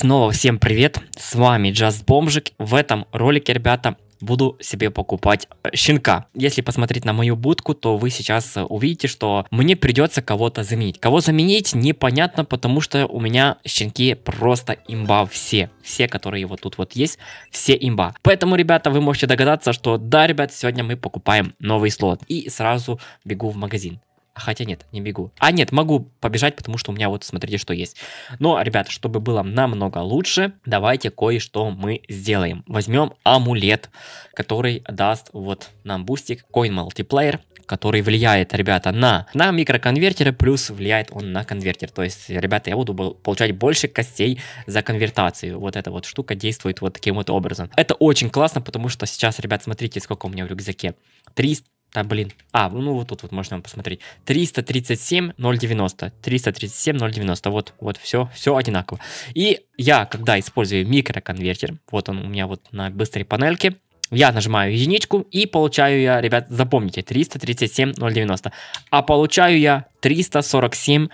Снова всем привет, с вами Just Бомжик. В этом ролике, ребята, буду себе покупать э, щенка. Если посмотреть на мою будку, то вы сейчас э, увидите, что мне придется кого-то заменить. Кого заменить, непонятно, потому что у меня щенки просто имба все. Все, которые вот тут вот есть, все имба. Поэтому, ребята, вы можете догадаться, что да, ребят, сегодня мы покупаем новый слот. И сразу бегу в магазин. Хотя нет, не бегу. А нет, могу побежать, потому что у меня вот смотрите, что есть. Но, ребята, чтобы было намного лучше, давайте кое-что мы сделаем. Возьмем амулет, который даст вот нам бустик Coin Multiplier который влияет, ребята, на, на микроконвертеры, плюс влияет он на конвертер. То есть, ребята, я буду получать больше костей за конвертацию. Вот эта вот штука действует вот таким вот образом. Это очень классно, потому что сейчас, ребят, смотрите, сколько у меня в рюкзаке. 300 да, блин. А, ну вот тут вот можно посмотреть. 337 090. 337 090. Вот, вот, все, все одинаково. И я, когда использую микроконвертер, вот он у меня вот на быстрой панельке, я нажимаю единичку и получаю я, ребят, запомните, 337 090. А получаю я 347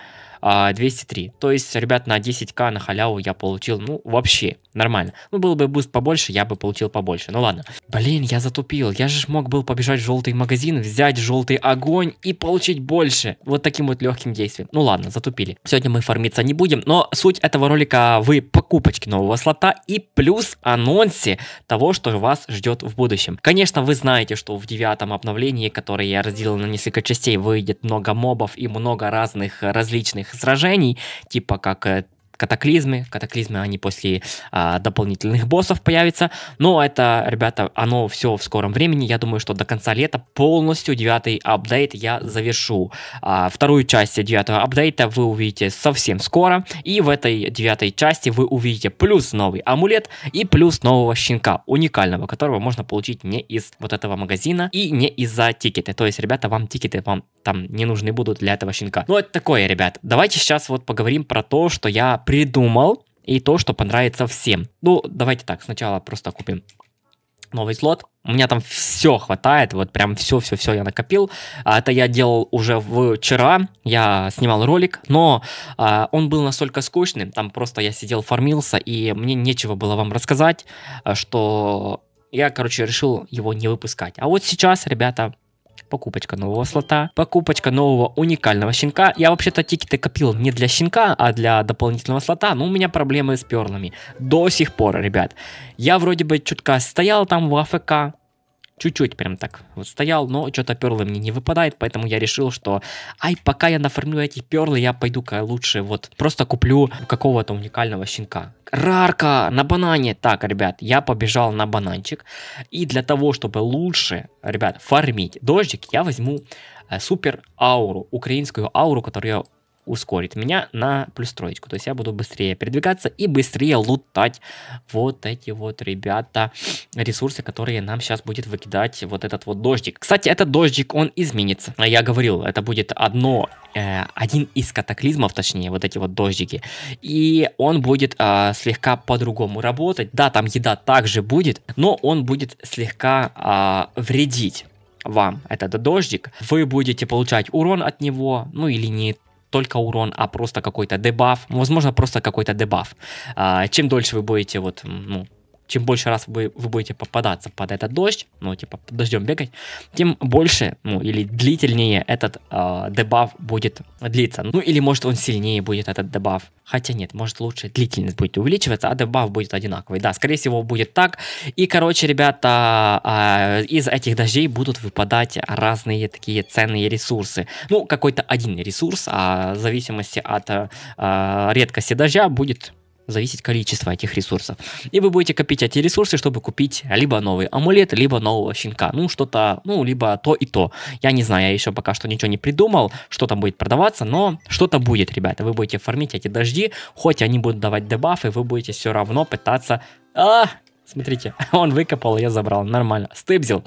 203. То есть, ребят, на 10к на халяву я получил, ну, вообще нормально. Ну, был бы буст побольше, я бы получил побольше. Ну, ладно. Блин, я затупил. Я же мог был побежать в желтый магазин, взять желтый огонь и получить больше. Вот таким вот легким действием. Ну, ладно, затупили. Сегодня мы фармиться не будем, но суть этого ролика в покупочке нового слота и плюс анонсе того, что вас ждет в будущем. Конечно, вы знаете, что в девятом обновлении, которое я разделил на несколько частей, выйдет много мобов и много разных различных сражений, типа как э, катаклизмы. Катаклизмы, они после а, дополнительных боссов появятся. Но это, ребята, оно все в скором времени. Я думаю, что до конца лета полностью девятый апдейт я завершу. А, вторую часть девятого апдейта вы увидите совсем скоро. И в этой девятой части вы увидите плюс новый амулет и плюс нового щенка, уникального, которого можно получить не из вот этого магазина и не из-за тикеты. То есть, ребята, вам тикеты вам там не нужны будут для этого щенка. Ну, это такое, ребят. Давайте сейчас вот поговорим про то, что я придумал и то, что понравится всем. Ну, давайте так, сначала просто купим новый слот. У меня там все хватает, вот прям все-все-все я накопил. А это я делал уже вчера, я снимал ролик, но а, он был настолько скучным, там просто я сидел, фармился, и мне нечего было вам рассказать, а, что я, короче, решил его не выпускать. А вот сейчас, ребята, покупочка нового слота, покупочка нового уникального щенка. Я вообще-то тикеты копил не для щенка, а для дополнительного слота, но у меня проблемы с перлами. До сих пор, ребят. Я вроде бы чутка стоял там в АФК, чуть-чуть прям так вот стоял, но что-то перлы мне не выпадает, поэтому я решил, что ай, пока я нафармлю эти перлы, я пойду-ка лучше вот просто куплю какого-то уникального щенка. Рарка на банане. Так, ребят, я побежал на бананчик. И для того, чтобы лучше, ребят, фармить дождик, я возьму э, супер ауру, украинскую ауру, которую я ускорит меня на плюс троечку. То есть я буду быстрее передвигаться и быстрее лутать вот эти вот, ребята, ресурсы, которые нам сейчас будет выкидать вот этот вот дождик. Кстати, этот дождик, он изменится. Я говорил, это будет одно, э, один из катаклизмов, точнее, вот эти вот дождики. И он будет э, слегка по-другому работать. Да, там еда также будет, но он будет слегка э, вредить вам этот дождик, вы будете получать урон от него, ну или не только урон, а просто какой-то дебаф, возможно, просто какой-то дебаф. А, чем дольше вы будете вот, ну, чем больше раз вы, вы будете попадаться под этот дождь, ну, типа, под дождем бегать, тем больше, ну, или длительнее этот э, дебаф будет длиться. Ну, или, может, он сильнее будет, этот дебаф. Хотя нет, может, лучше длительность будет увеличиваться, а дебаф будет одинаковый. Да, скорее всего, будет так. И, короче, ребята, э, из этих дождей будут выпадать разные такие ценные ресурсы. Ну, какой-то один ресурс, а в зависимости от э, редкости дождя будет зависеть количество этих ресурсов. И вы будете копить эти ресурсы, чтобы купить либо новый амулет, либо нового щенка. Ну, что-то, ну, либо то и то. Я не знаю, я еще пока что ничего не придумал, что там будет продаваться, но что-то будет, ребята. Вы будете фармить эти дожди, хоть они будут давать дебафы, вы будете все равно пытаться... А, Смотрите, он выкопал, я забрал, нормально, стыбзил.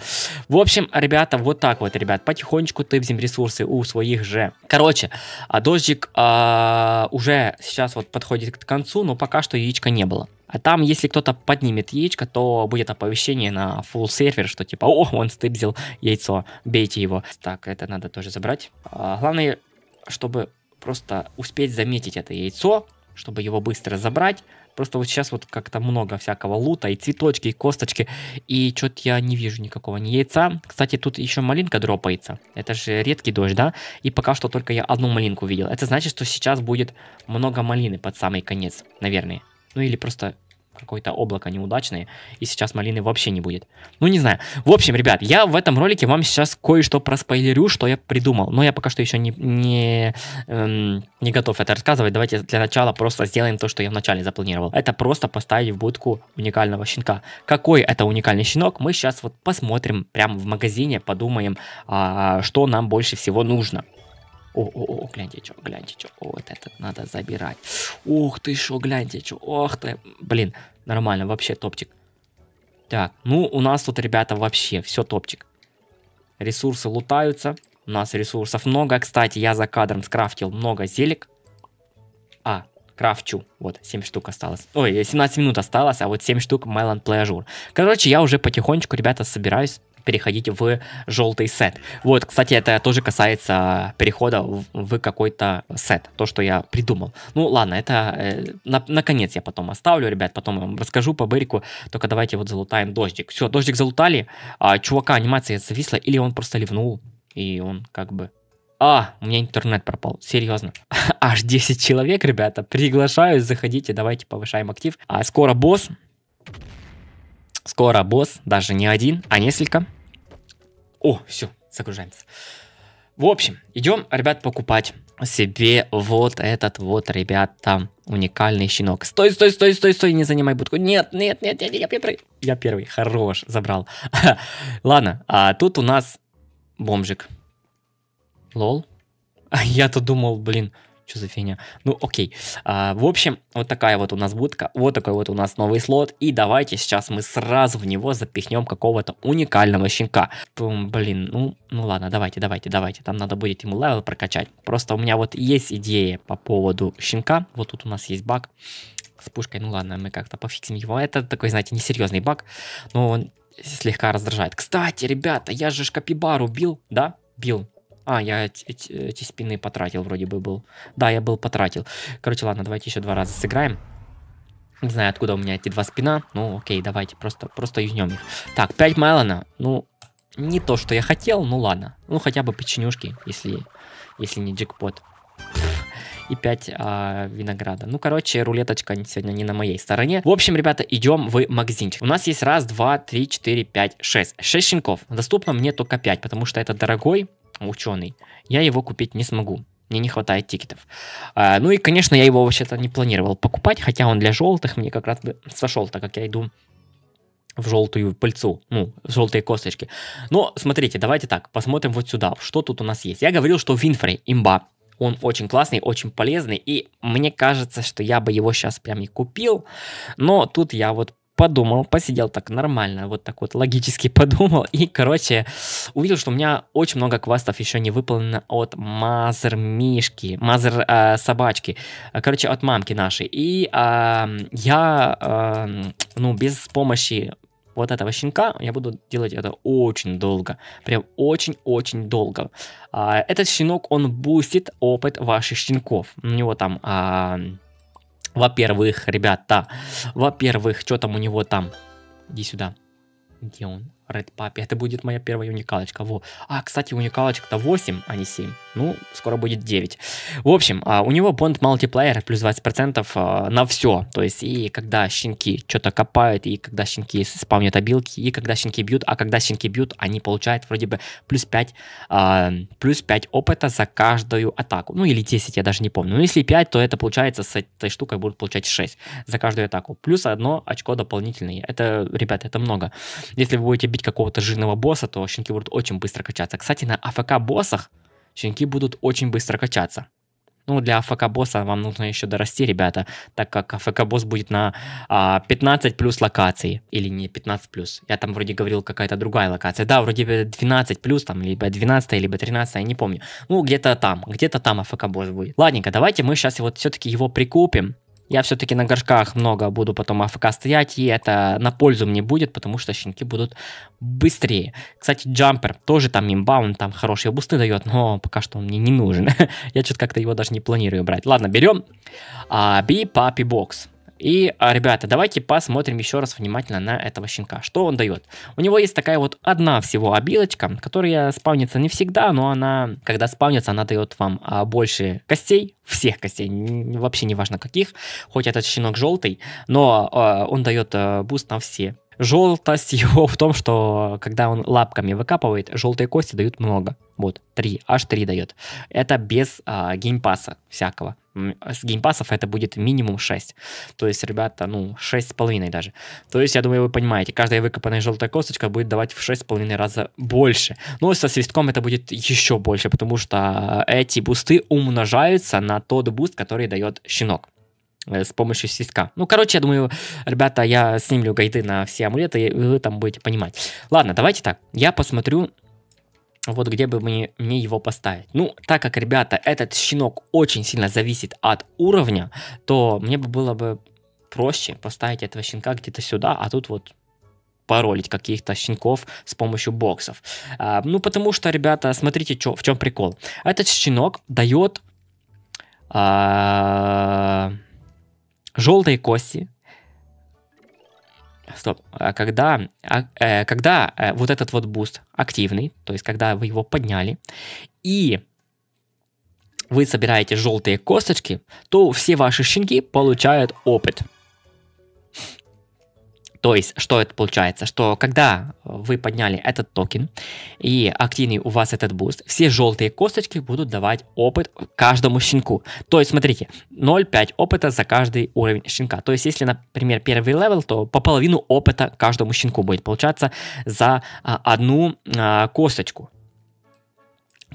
В общем, ребята, вот так вот, ребят, потихонечку тыбзим ресурсы у своих же. Короче, а дождик а, уже сейчас вот подходит к концу, но пока что яичка не было. А там, если кто-то поднимет яичко, то будет оповещение на full сервер, что типа, о, он стыбзил яйцо, бейте его. Так, это надо тоже забрать. А, главное, чтобы просто успеть заметить это яйцо, чтобы его быстро забрать, Просто вот сейчас вот как-то много всякого лута, и цветочки, и косточки, и что-то я не вижу никакого ни яйца. Кстати, тут еще малинка дропается. Это же редкий дождь, да? И пока что только я одну малинку видел. Это значит, что сейчас будет много малины под самый конец, наверное. Ну или просто какое-то облако неудачное, и сейчас малины вообще не будет. Ну, не знаю. В общем, ребят, я в этом ролике вам сейчас кое-что проспойлерю, что я придумал. Но я пока что еще не, не, эм, не готов это рассказывать. Давайте для начала просто сделаем то, что я вначале запланировал. Это просто поставить в будку уникального щенка. Какой это уникальный щенок, мы сейчас вот посмотрим прямо в магазине, подумаем, а, что нам больше всего нужно. О, о, о, гляньте, что, гляньте, что. Вот этот надо забирать. Ух ты, что, гляньте, что. Ох ты. Блин, нормально, вообще топчик. Так, ну у нас тут, ребята, вообще все топчик. Ресурсы лутаются. У нас ресурсов много. Кстати, я за кадром скрафтил много зелек. А, крафчу. Вот, 7 штук осталось. Ой, 17 минут осталось, а вот 7 штук Melon Play Короче, я уже потихонечку, ребята, собираюсь переходить в желтый сет. Вот, кстати, это тоже касается перехода в, какой-то сет, то, что я придумал. Ну, ладно, это э, на, наконец я потом оставлю, ребят, потом вам расскажу по Берику, только давайте вот залутаем дождик. Все, дождик залутали, а чувака анимация зависла, или он просто ливнул, и он как бы а, у меня интернет пропал, серьезно. Аж 10 человек, ребята, приглашаю, заходите, давайте повышаем актив. А скоро босс, скоро босс, даже не один, а несколько. О, все, загружаемся. В общем, идем, ребят, покупать себе вот этот вот, ребята, уникальный щенок. Стой, стой, стой, стой, стой, не занимай будку. Нет, нет, нет, нет, я первый. Я первый, хорош, забрал. Ладно, а тут у нас бомжик. Лол. Я тут думал, блин, что за фигня? Ну, окей. А, в общем, вот такая вот у нас будка. Вот такой вот у нас новый слот. И давайте сейчас мы сразу в него запихнем какого-то уникального щенка. Пум, блин, ну, ну ладно, давайте, давайте, давайте. Там надо будет ему level прокачать. Просто у меня вот есть идея по поводу щенка. Вот тут у нас есть баг с пушкой. Ну ладно, мы как-то пофиксим его. Это такой, знаете, несерьезный баг. Но он слегка раздражает. Кстати, ребята, я же капибару бил, да? Бил. А, я эти, спины потратил вроде бы был. Да, я был потратил. Короче, ладно, давайте еще два раза сыграем. Не знаю, откуда у меня эти два спина. Ну, окей, давайте, просто, просто юзнем их. Так, 5 Мелана. Ну, не то, что я хотел, ну ладно. Ну, хотя бы печенюшки, если, если не джекпот. И 5 а, винограда. Ну, короче, рулеточка сегодня не на моей стороне. В общем, ребята, идем в магазинчик. У нас есть раз, два, три, четыре, пять, шесть. Шесть щенков. Доступно мне только 5, потому что это дорогой ученый, я его купить не смогу. Мне не хватает тикетов. А, ну и, конечно, я его вообще-то не планировал покупать, хотя он для желтых мне как раз бы сошел, так как я иду в желтую пыльцу, ну, в желтые косточки. Но, смотрите, давайте так, посмотрим вот сюда, что тут у нас есть. Я говорил, что Винфрей имба. Он очень классный, очень полезный, и мне кажется, что я бы его сейчас прям и купил, но тут я вот подумал, посидел так нормально, вот так вот логически подумал, и, короче, увидел, что у меня очень много квестов еще не выполнено от Mother Мишки, Mother э, Собачки, короче, от мамки нашей. И э, я, э, ну, без помощи вот этого щенка я буду делать это очень долго. Прям очень-очень долго. А, этот щенок, он бустит опыт ваших щенков. У него там... А, во-первых, ребята, во-первых, что там у него там? Иди сюда. Где он? Red Puppy. Это будет моя первая уникалочка. Во. А, кстати, уникалочка-то 8, а не 7. Ну, скоро будет 9. В общем, а, у него бонд мультиплеер плюс 20% а, на все. То есть, и когда щенки что-то копают, и когда щенки спавнят обилки, и когда щенки бьют, а когда щенки бьют, они получают вроде бы плюс 5, а, плюс 5 опыта за каждую атаку. Ну, или 10, я даже не помню. Но если 5, то это получается с этой штукой будут получать 6 за каждую атаку. Плюс одно очко дополнительное. Это, ребята, это много. Если вы будете бить какого-то жирного босса, то щенки будут очень быстро качаться. Кстати, на АФК боссах щенки будут очень быстро качаться. Ну, для АФК босса вам нужно еще дорасти, ребята, так как АФК босс будет на а, 15 плюс локации. Или не 15 плюс. Я там вроде говорил какая-то другая локация. Да, вроде 12 плюс, там, либо 12, либо 13, я не помню. Ну, где-то там, где-то там АФК босс будет. Ладненько, давайте мы сейчас вот все-таки его прикупим. Я все-таки на горшках много буду потом АФК стоять, и это на пользу мне будет, потому что щенки будут быстрее. Кстати, джампер тоже там имба, он там хорошие бусты дает, но пока что он мне не нужен. Я что-то как-то его даже не планирую брать. Ладно, берем а, Би Папи Бокс. И, а, ребята, давайте посмотрим еще раз внимательно на этого щенка. Что он дает? У него есть такая вот одна всего обилочка, которая спавнится не всегда, но она, когда спавнится, она дает вам а, больше костей, всех костей, вообще не важно каких, хоть этот щенок желтый, но а, он дает буст на все. Желтость его в том, что когда он лапками выкапывает, желтые кости дают много. Вот, 3, аж 3 дает. Это без а, gamepass а всякого. С gamepass ом это будет минимум 6. То есть, ребята, ну, 6,5 даже. То есть, я думаю, вы понимаете, каждая выкопанная желтая косточка будет давать в 6,5 раза больше. Ну, со свистком это будет еще больше, потому что эти бусты умножаются на тот буст, который дает щенок. Э, с помощью свистка. Ну, короче, я думаю, ребята, я снимлю гайды на все амулеты, и вы там будете понимать. Ладно, давайте так. Я посмотрю, вот где бы мне, мне его поставить. Ну, так как, ребята, этот щенок очень сильно зависит от уровня, то мне бы было бы проще поставить этого щенка где-то сюда, а тут вот паролить каких-то щенков с помощью боксов. А, ну, потому что, ребята, смотрите, чё, в чем прикол. Этот щенок дает... А, желтые кости. Стоп. А когда, а, э, когда э, вот этот вот буст активный, то есть когда вы его подняли, и вы собираете желтые косточки, то все ваши щенки получают опыт. То есть, что это получается? Что когда вы подняли этот токен и активный у вас этот буст, все желтые косточки будут давать опыт каждому щенку. То есть, смотрите, 0,5 опыта за каждый уровень щенка. То есть, если, например, первый level, то по половину опыта каждому щенку будет получаться за а, одну а, косточку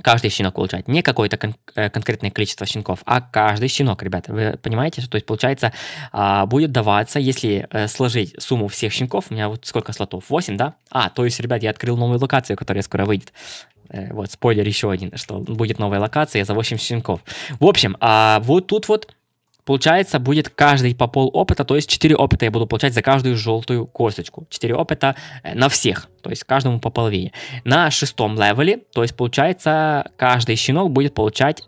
каждый щенок получает. Не какое-то кон- э, конкретное количество щенков, а каждый щенок, ребята. Вы понимаете? То есть, получается, а, будет даваться, если э, сложить сумму всех щенков, у меня вот сколько слотов? 8, да? А, то есть, ребят, я открыл новую локацию, которая скоро выйдет. Э, вот, спойлер еще один, что будет новая локация за 8 щенков. В общем, а вот тут вот Получается, будет каждый по пол опыта, то есть 4 опыта я буду получать за каждую желтую косточку. 4 опыта э, на всех, то есть каждому по половине. На шестом левеле, то есть получается, каждый щенок будет получать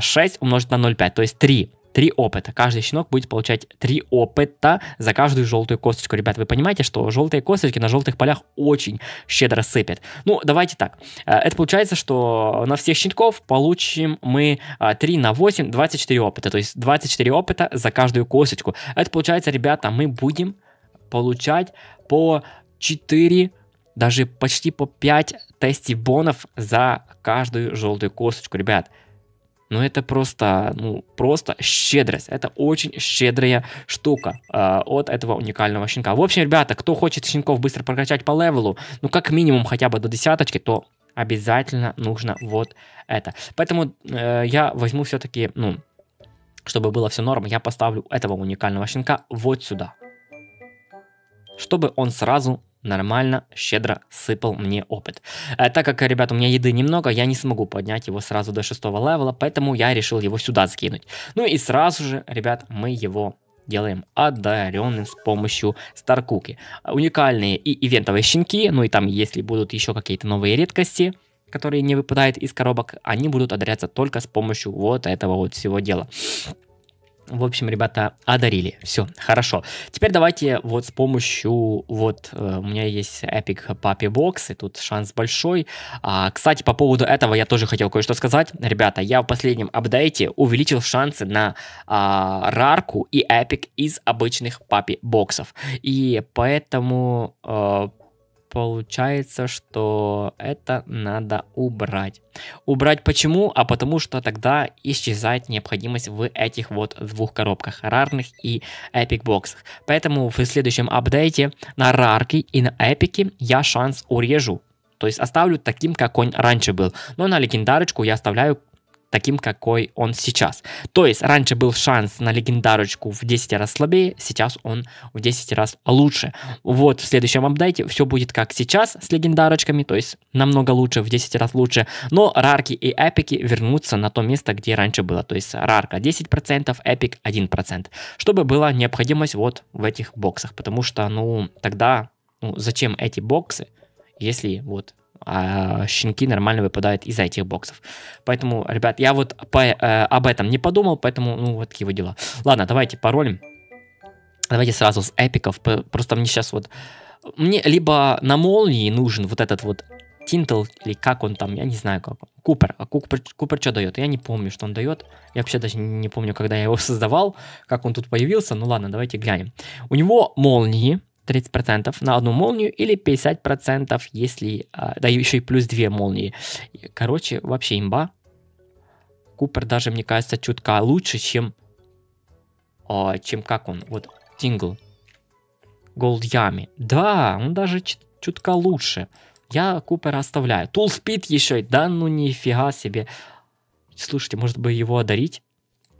6 а, умножить на 0,5, то есть 3 3 опыта. Каждый щенок будет получать 3 опыта за каждую желтую косточку. Ребят, вы понимаете, что желтые косточки на желтых полях очень щедро сыпят. Ну, давайте так. Э, это получается, что на всех щенков получим мы 3 э, на 8, 24 опыта. То есть 24 опыта за каждую косточку. Это получается, ребята, мы будем получать по 4 даже почти по 5 тестибонов за каждую желтую косточку, ребят. Но это просто, ну, просто щедрость. Это очень щедрая штука э, от этого уникального щенка. В общем, ребята, кто хочет щенков быстро прокачать по левелу, ну, как минимум хотя бы до десяточки, то обязательно нужно вот это. Поэтому э, я возьму все-таки, ну, чтобы было все норм, я поставлю этого уникального щенка вот сюда. Чтобы он сразу нормально, щедро сыпал мне опыт. Э, так как, ребята, у меня еды немного, я не смогу поднять его сразу до шестого левела, поэтому я решил его сюда скинуть. Ну и сразу же, ребят, мы его делаем одаренным с помощью Старкуки. Уникальные и ивентовые щенки, ну и там, если будут еще какие-то новые редкости, которые не выпадают из коробок, они будут одаряться только с помощью вот этого вот всего дела. В общем, ребята, одарили. Все, хорошо. Теперь давайте вот с помощью, вот э, у меня есть Epic Puppy Box, и тут шанс большой. А, кстати, по поводу этого я тоже хотел кое-что сказать. Ребята, я в последнем апдейте увеличил шансы на а, рарку и Epic из обычных Puppy боксов. И поэтому... А, получается, что это надо убрать. Убрать почему? А потому что тогда исчезает необходимость в этих вот двух коробках, рарных и эпик боксах. Поэтому в следующем апдейте на рарке и на эпике я шанс урежу. То есть оставлю таким, как он раньше был. Но на легендарочку я оставляю таким, какой он сейчас. То есть раньше был шанс на легендарочку в 10 раз слабее, сейчас он в 10 раз лучше. Вот в следующем апдейте все будет как сейчас с легендарочками, то есть намного лучше, в 10 раз лучше, но рарки и эпики вернутся на то место, где раньше было. То есть рарка 10%, эпик 1%, чтобы была необходимость вот в этих боксах, потому что, ну, тогда, ну, зачем эти боксы, если вот а щенки нормально выпадают из этих боксов. Поэтому, ребят, я вот по, э, об этом не подумал, поэтому, ну, вот такие вот дела. Ладно, давайте паролем. Давайте сразу с эпиков. Просто мне сейчас вот... Мне либо на молнии нужен вот этот вот Тинтл, или как он там, я не знаю как. Купер. А Купер, Купер что дает? Я не помню, что он дает. Я вообще даже не помню, когда я его создавал, как он тут появился. Ну ладно, давайте глянем. У него молнии, 30% на одну молнию или 50%, если... А, да, еще и плюс 2 молнии. Короче, вообще имба. Купер даже, мне кажется, чутка лучше, чем... А, чем как он? Вот, Тингл. Gold Yummy. Да, он даже чутка лучше. Я Купера оставляю. Tool speed еще. Да ну нифига себе. Слушайте, может бы его одарить?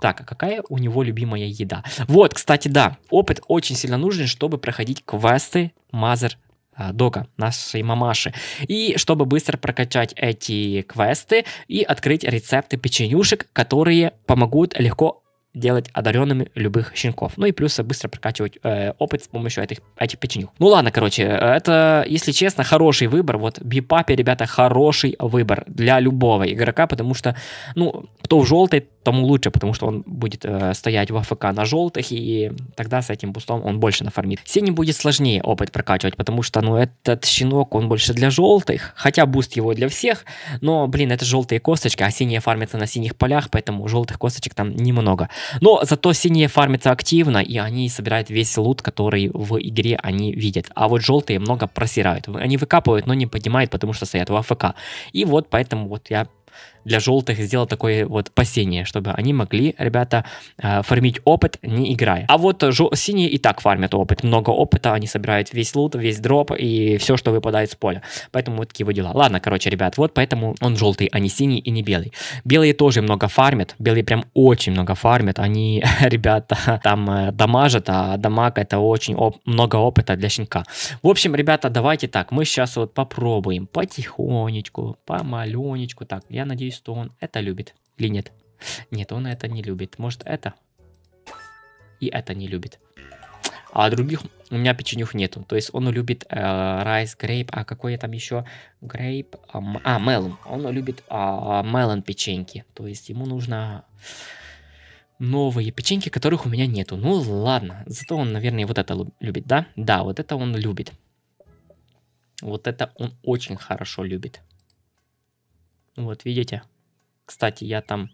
Так, а какая у него любимая еда? Вот, кстати, да, опыт очень сильно нужен, чтобы проходить квесты Мазер а, Дога, нашей мамаши. И чтобы быстро прокачать эти квесты и открыть рецепты печенюшек, которые помогут легко делать одаренными любых щенков. Ну и плюс быстро прокачивать э, опыт с помощью этих, этих печенюх. Ну ладно, короче, это, если честно, хороший выбор. Вот Бипапе, ребята, хороший выбор для любого игрока, потому что, ну, кто в желтой, тому лучше, потому что он будет э, стоять в AFK на желтых, и тогда с этим бустом он больше нафармит. Синий будет сложнее опыт прокачивать, потому что, ну, этот щенок, он больше для желтых, хотя буст его для всех, но, блин, это желтые косточки, а синие фармятся на синих полях, поэтому желтых косточек там немного. Но зато синие фармятся активно, и они собирают весь лут, который в игре они видят. А вот желтые много просирают. Они выкапывают, но не поднимают, потому что стоят в AFK. И вот поэтому вот я для желтых сделал такое вот пасение, чтобы они могли, ребята, э, фармить опыт, не играя. А вот синие и так фармят опыт. Много опыта, они собирают весь лут, весь дроп и все, что выпадает с поля. Поэтому вот такие вот дела. Ладно, короче, ребят, вот поэтому он желтый, а не синий и не белый. Белые тоже много фармят. Белые прям очень много фармят. Они, ребята, там э, дамажат, а дамаг это очень оп много опыта для щенка. В общем, ребята, давайте так, мы сейчас вот попробуем потихонечку, помаленечку. Так, я надеюсь, что он это любит. Или нет? Нет, он это не любит. Может, это? И это не любит. А других у меня печенюх нету. То есть он любит э, райс, грейп, а какой там еще грейп? А, а мелон. Он любит а, мелон печеньки. То есть ему нужно новые печеньки, которых у меня нету. Ну ладно, зато он, наверное, вот это любит, да? Да, вот это он любит. Вот это он очень хорошо любит. Вот, видите? Кстати, я там...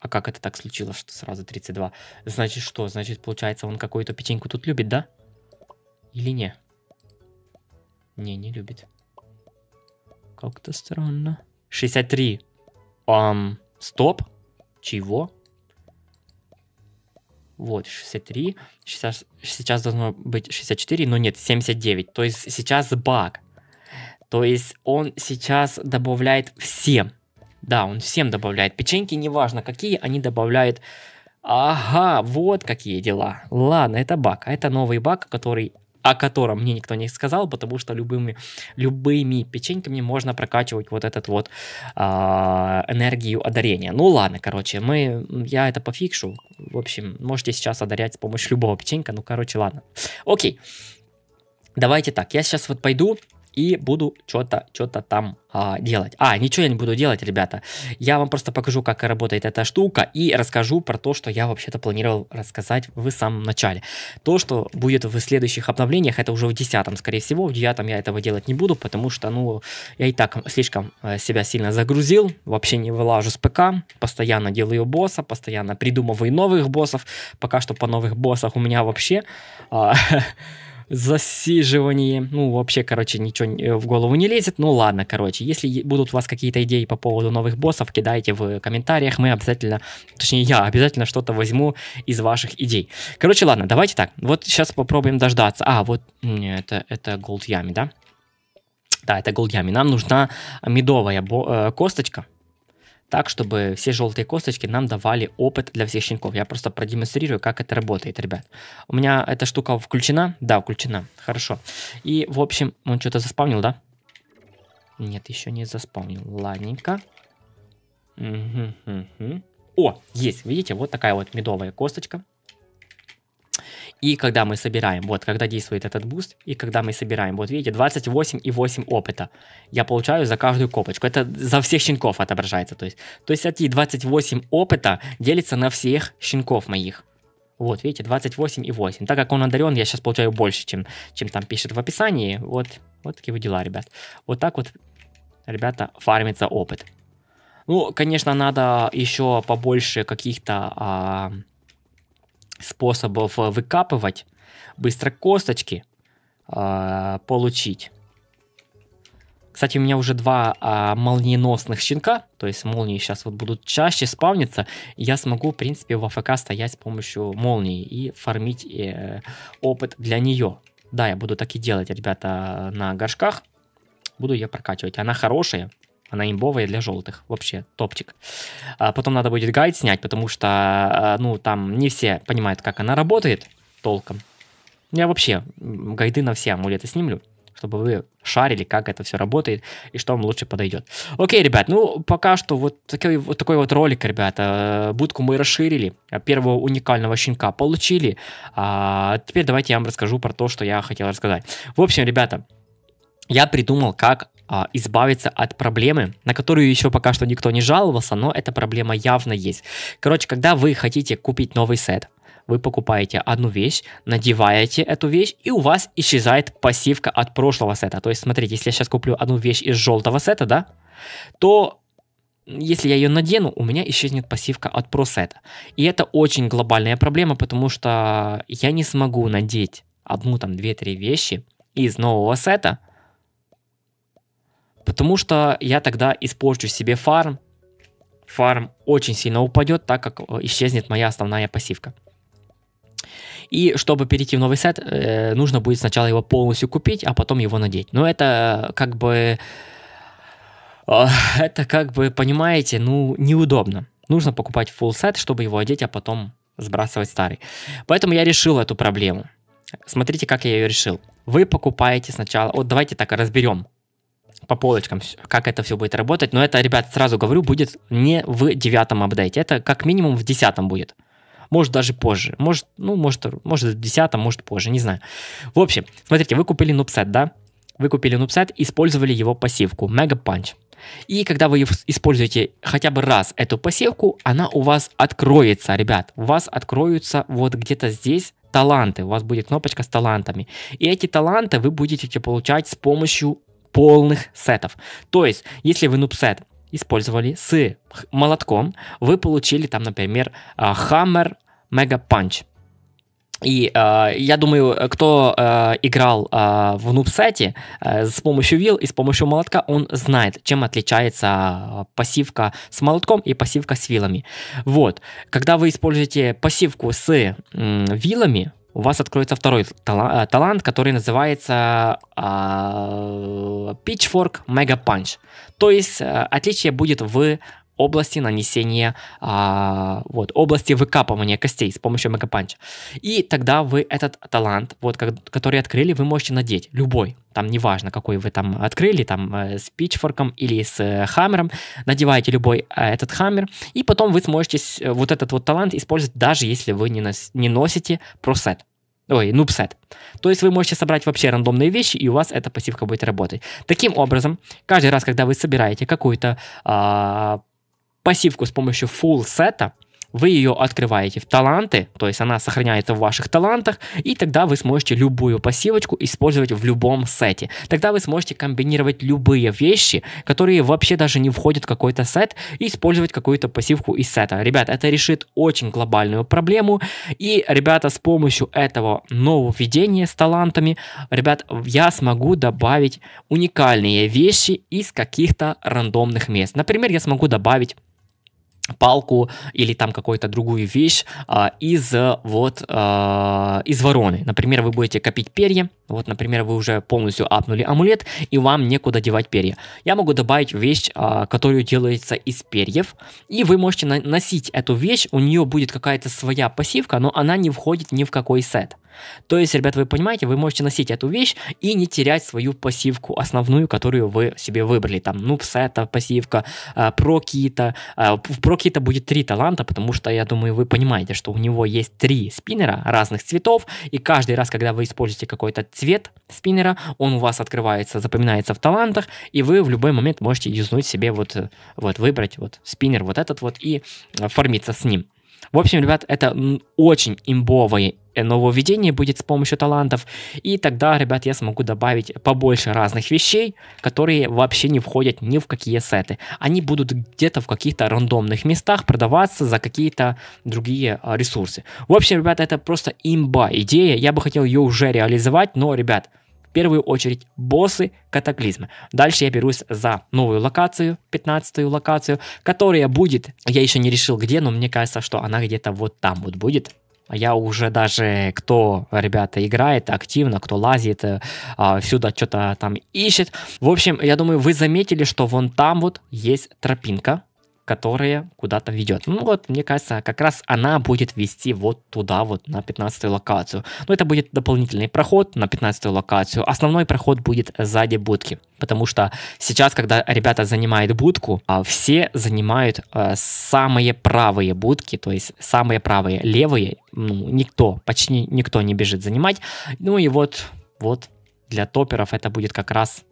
А как это так случилось, что сразу 32? Значит что? Значит, получается, он какую-то печеньку тут любит, да? Или не? Не, не любит. Как-то странно. 63. Um, стоп. Чего? Вот, 63. Сейчас, сейчас должно быть 64, но нет, 79. То есть сейчас баг. То есть он сейчас добавляет всем. Да, он всем добавляет печеньки, неважно какие, они добавляют... Ага, вот какие дела. Ладно, это баг. А это новый баг, который о котором мне никто не сказал, потому что любыми, любыми печеньками можно прокачивать вот этот вот а, энергию одарения. Ну ладно, короче, мы, я это пофикшу. В общем, можете сейчас одарять с помощью любого печенька. Ну, короче, ладно. Окей. Давайте так, я сейчас вот пойду и буду что-то что-то там а, делать. А, ничего я не буду делать, ребята. Я вам просто покажу, как работает эта штука и расскажу про то, что я вообще-то планировал рассказать в самом начале. То, что будет в следующих обновлениях, это уже в десятом, скорее всего. В девятом я этого делать не буду, потому что, ну, я и так слишком э, себя сильно загрузил, вообще не вылажу с ПК, постоянно делаю босса, постоянно придумываю новых боссов. Пока что по новых боссах у меня вообще... А, засиживании. Ну, вообще, короче, ничего э, в голову не лезет. Ну, ладно, короче, если будут у вас какие-то идеи по поводу новых боссов, кидайте в комментариях. Мы обязательно, точнее, я обязательно что-то возьму из ваших идей. Короче, ладно, давайте так. Вот сейчас попробуем дождаться. А, вот, это, это Gold Yami, да? Да, это Gold Yami. Нам нужна медовая э, косточка так, чтобы все желтые косточки нам давали опыт для всех щенков. Я просто продемонстрирую, как это работает, ребят. У меня эта штука включена? Да, включена. Хорошо. И, в общем, он что-то заспавнил, да? Нет, еще не заспавнил. Ладненько. Угу, угу. О, есть, видите, вот такая вот медовая косточка. И когда мы собираем, вот, когда действует этот буст, и когда мы собираем, вот видите, 28 и 8 опыта я получаю за каждую копочку. Это за всех щенков отображается. То есть, то есть эти 28 опыта делятся на всех щенков моих. Вот, видите, 28,8. Так как он одарен, я сейчас получаю больше, чем, чем там пишет в описании. Вот, вот такие вот дела, ребят. Вот так вот, ребята, фармится опыт. Ну, конечно, надо еще побольше каких-то а, способов выкапывать, быстро косточки а, получить. Кстати, у меня уже два а, молниеносных щенка, то есть молнии сейчас вот будут чаще спавниться. И я смогу, в принципе, в АФК стоять с помощью молнии и фармить э, опыт для нее. Да, я буду так и делать, ребята, на горшках. Буду ее прокачивать. Она хорошая, она имбовая для желтых. Вообще, топчик. А потом надо будет гайд снять, потому что, а, ну, там не все понимают, как она работает толком. Я вообще гайды на все амулеты снимлю чтобы вы шарили, как это все работает и что вам лучше подойдет. Окей, ребят, ну пока что вот такой вот, такой вот ролик, ребята. Будку мы расширили, первого уникального щенка получили. А теперь давайте я вам расскажу про то, что я хотел рассказать. В общем, ребята, я придумал, как а, избавиться от проблемы, на которую еще пока что никто не жаловался, но эта проблема явно есть. Короче, когда вы хотите купить новый сет, вы покупаете одну вещь, надеваете эту вещь, и у вас исчезает пассивка от прошлого сета. То есть, смотрите, если я сейчас куплю одну вещь из желтого сета, да, то если я ее надену, у меня исчезнет пассивка от просета. И это очень глобальная проблема, потому что я не смогу надеть одну, там, две-три вещи из нового сета, потому что я тогда испорчу себе фарм, фарм очень сильно упадет, так как э, исчезнет моя основная пассивка. И чтобы перейти в новый сет, э, нужно будет сначала его полностью купить, а потом его надеть. Но это как бы... Э, это как бы, понимаете, ну, неудобно. Нужно покупать full сет, чтобы его одеть, а потом сбрасывать старый. Поэтому я решил эту проблему. Смотрите, как я ее решил. Вы покупаете сначала... Вот давайте так разберем по полочкам, как это все будет работать. Но это, ребят, сразу говорю, будет не в девятом апдейте. Это как минимум в десятом будет может даже позже, может, ну, может, может в 10 может позже, не знаю. В общем, смотрите, вы купили нупсет, да? Вы купили нупсет, использовали его пассивку, Mega Punch. И когда вы используете хотя бы раз эту пассивку, она у вас откроется, ребят. У вас откроются вот где-то здесь таланты. У вас будет кнопочка с талантами. И эти таланты вы будете получать с помощью полных сетов. То есть, если вы нупсет использовали с молотком, вы получили там, например, а, Hammer Mega Punch. И э, я думаю, кто э, играл э, в нубсете э, с помощью вил и с помощью молотка, он знает, чем отличается пассивка с молотком и пассивка с вилами. Вот, когда вы используете пассивку с э, вилами, у вас откроется второй тала- э, талант, который называется э, Pitchfork Mega Punch. То есть э, отличие будет в области нанесения, а, вот, области выкапывания костей с помощью мегапанча. И тогда вы этот талант, вот, который открыли, вы можете надеть, любой, там неважно, какой вы там открыли, там э, с питчфорком или с э, хаммером, надеваете любой э, этот хаммер, и потом вы сможете вот этот вот талант использовать, даже если вы не, нос, не носите просет. Ой, нубсет. То есть вы можете собрать вообще рандомные вещи, и у вас эта пассивка будет работать. Таким образом, каждый раз, когда вы собираете какую-то а, пассивку с помощью full сета, вы ее открываете в таланты, то есть она сохраняется в ваших талантах, и тогда вы сможете любую пассивочку использовать в любом сете. Тогда вы сможете комбинировать любые вещи, которые вообще даже не входят в какой-то сет, и использовать какую-то пассивку из сета. Ребят, это решит очень глобальную проблему, и, ребята, с помощью этого нововведения с талантами, ребят, я смогу добавить уникальные вещи из каких-то рандомных мест. Например, я смогу добавить палку или там какую-то другую вещь а, из вот а, из вороны. Например, вы будете копить перья. Вот, например, вы уже полностью апнули амулет и вам некуда девать перья. Я могу добавить вещь, а, которую делается из перьев, и вы можете на носить эту вещь. У нее будет какая-то своя пассивка, но она не входит ни в какой сет. То есть, ребят, вы понимаете, вы можете носить эту вещь и не терять свою пассивку основную, которую вы себе выбрали. Там, нубсета пассивка, э, прокита. Э, в прокита будет три таланта, потому что, я думаю, вы понимаете, что у него есть три спиннера разных цветов, и каждый раз, когда вы используете какой-то цвет спиннера, он у вас открывается, запоминается в талантах, и вы в любой момент можете юзнуть себе вот, вот выбрать вот спиннер вот этот вот и формиться с ним. В общем, ребят, это очень имбовое нововведение будет с помощью талантов. И тогда, ребят, я смогу добавить побольше разных вещей, которые вообще не входят ни в какие сеты. Они будут где-то в каких-то рандомных местах продаваться за какие-то другие а, ресурсы. В общем, ребят, это просто имба идея. Я бы хотел ее уже реализовать, но, ребят, в первую очередь боссы катаклизма. Дальше я берусь за новую локацию, 15-ю локацию, которая будет, я еще не решил где, но мне кажется, что она где-то вот там вот будет. Я уже даже, кто, ребята, играет активно, кто лазит, э, а, всюду что-то там ищет. В общем, я думаю, вы заметили, что вон там вот есть тропинка, которая куда-то ведет. Ну вот, мне кажется, как раз она будет вести вот туда, вот на 15 локацию. Но это будет дополнительный проход на 15 локацию. Основной проход будет сзади будки. Потому что сейчас, когда ребята занимают будку, а все занимают э, самые правые будки, то есть самые правые, левые, ну, никто, почти никто не бежит занимать. Ну и вот, вот для топеров это будет как раз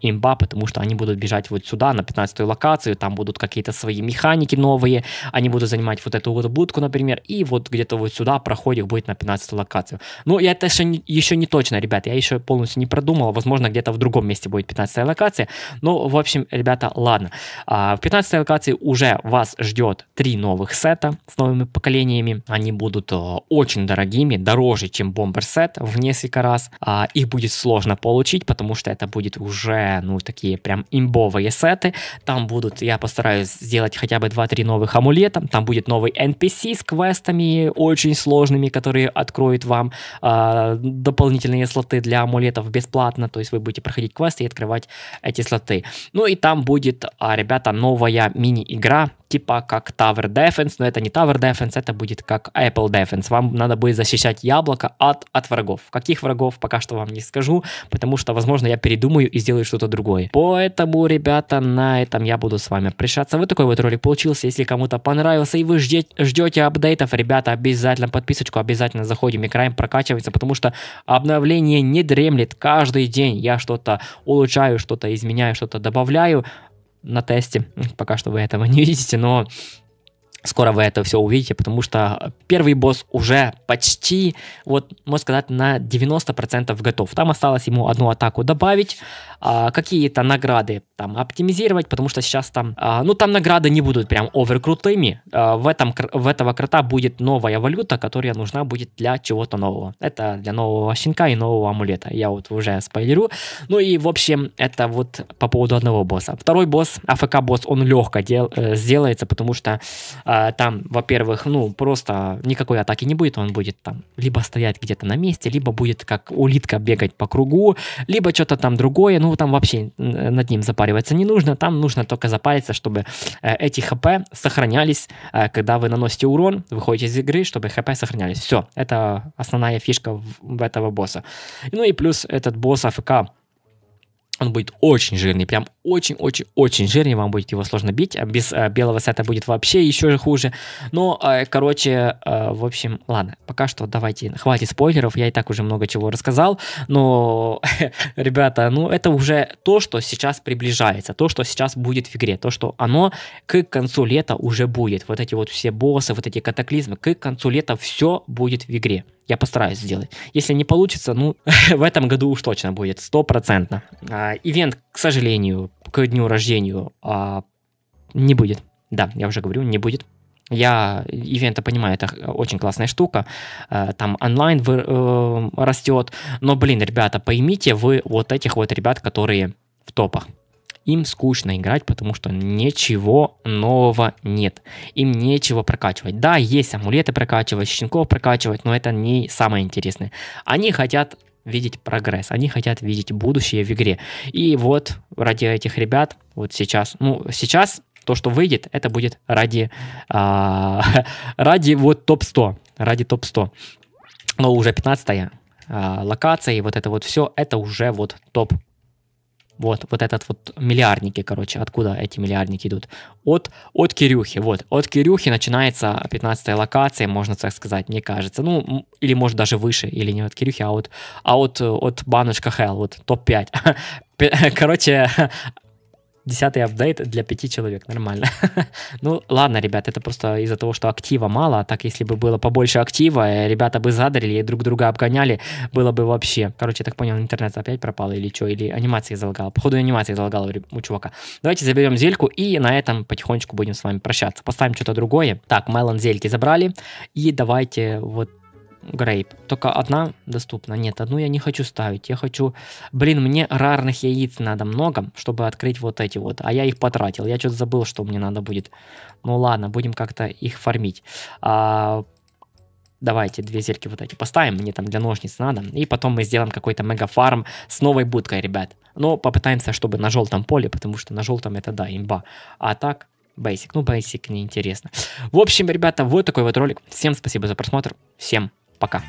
имба, потому что они будут бежать вот сюда, на 15 локацию, там будут какие-то свои механики новые, они будут занимать вот эту вот будку, например, и вот где-то вот сюда проходик будет на 15 локацию. Ну, это еще не, еще не точно, ребят, я еще полностью не продумал, возможно, где-то в другом месте будет 15 локация, ну, в общем, ребята, ладно. А, в 15 локации уже вас ждет три новых сета с новыми поколениями, они будут а, очень дорогими, дороже, чем бомбер сет в несколько раз, а, их будет сложно получить, потому что это будет уже ну, такие прям имбовые сеты. Там будут, я постараюсь сделать хотя бы 2-3 новых амулета. Там будет новый NPC с квестами очень сложными, которые откроют вам э, дополнительные слоты для амулетов бесплатно. То есть вы будете проходить квесты и открывать эти слоты. Ну и там будет, а, ребята, новая мини-игра типа как Tower Defense, но это не Tower Defense, это будет как Apple Defense. Вам надо будет защищать яблоко от, от врагов. Каких врагов, пока что вам не скажу, потому что, возможно, я передумаю и сделаю что-то другое. Поэтому, ребята, на этом я буду с вами прощаться. Вот такой вот ролик получился. Если кому-то понравился и вы ждете, ждете апдейтов, ребята, обязательно подписочку, обязательно заходим, играем, прокачивается, потому что обновление не дремлет каждый день. Я что-то улучшаю, что-то изменяю, что-то добавляю на тесте. Пока что вы этого не видите, но скоро вы это все увидите, потому что первый босс уже почти, вот, можно сказать, на 90% готов. Там осталось ему одну атаку добавить, а, какие-то награды там оптимизировать, потому что сейчас там, а, ну, там награды не будут прям оверкрутыми. А, в, этом, в этого крота будет новая валюта, которая нужна будет для чего-то нового. Это для нового щенка и нового амулета. Я вот уже спойлерю. Ну и, в общем, это вот по поводу одного босса. Второй босс, АФК-босс, он легко дел, э, сделается, потому что э, там, во-первых, ну, просто никакой атаки не будет, он будет там либо стоять где-то на месте, либо будет как улитка бегать по кругу, либо что-то там другое, ну, там вообще над ним запариваться не нужно, там нужно только запариться, чтобы э, эти хп сохранялись, э, когда вы наносите урон, выходите из игры, чтобы хп сохранялись. Все, это основная фишка в этого босса. Ну и плюс этот босс АФК, он будет очень жирный, прям очень-очень-очень жирный, вам будет его сложно бить, а без а, белого сета будет вообще еще хуже. Но, а, короче, а, в общем, ладно, пока что давайте, хватит спойлеров, я и так уже много чего рассказал, но, ребята, ну это уже то, что сейчас приближается, то, что сейчас будет в игре, то, что оно к концу лета уже будет, вот эти вот все боссы, вот эти катаклизмы, к концу лета все будет в игре. Я постараюсь сделать. Если не получится, ну, в этом году уж точно будет, стопроцентно. А, ивент, к сожалению, к дню рождения а, не будет. Да, я уже говорю, не будет. Я ивента понимаю, это очень классная штука, а, там онлайн вы, э, растет, но, блин, ребята, поймите вы вот этих вот ребят, которые в топах им скучно играть, потому что ничего нового нет. Им нечего прокачивать. Да, есть амулеты прокачивать, щенков прокачивать, но это не самое интересное. Они хотят видеть прогресс, они хотят видеть будущее в игре. И вот ради этих ребят, вот сейчас, ну, сейчас то, что выйдет, это будет ради, а, ради вот топ-100, ради топ-100. Но уже 15 а, локация и вот это вот все, это уже вот топ вот, вот этот вот миллиардники, короче, откуда эти миллиардники идут? От, от Кирюхи, вот, от Кирюхи начинается 15 локация, можно так сказать, мне кажется, ну, или может даже выше, или не от Кирюхи, а от, а от, от баночка Hell, вот, топ-5. Короче, Десятый апдейт для пяти человек, нормально. ну, ладно, ребят, это просто из-за того, что актива мало, а так, если бы было побольше актива, э, ребята бы задарили и друг друга обгоняли, было бы вообще. Короче, я так понял, интернет опять пропал или что, или анимация залагала. Походу, анимация залагала у чувака. Давайте заберем зельку и на этом потихонечку будем с вами прощаться. Поставим что-то другое. Так, Мелон зельки забрали. И давайте вот грейп. Только одна доступна. Нет, одну я не хочу ставить. Я хочу... Блин, мне рарных яиц надо много, чтобы открыть вот эти вот. А я их потратил. Я что-то забыл, что мне надо будет. Ну ладно, будем как-то их фармить. А, давайте две зельки вот эти поставим, мне там для ножниц надо, и потом мы сделаем какой-то мегафарм с новой будкой, ребят. Но попытаемся, чтобы на желтом поле, потому что на желтом это, да, имба. А так, Basic. Ну, Basic неинтересно. В общем, ребята, вот такой вот ролик. Всем спасибо за просмотр. Всем пока.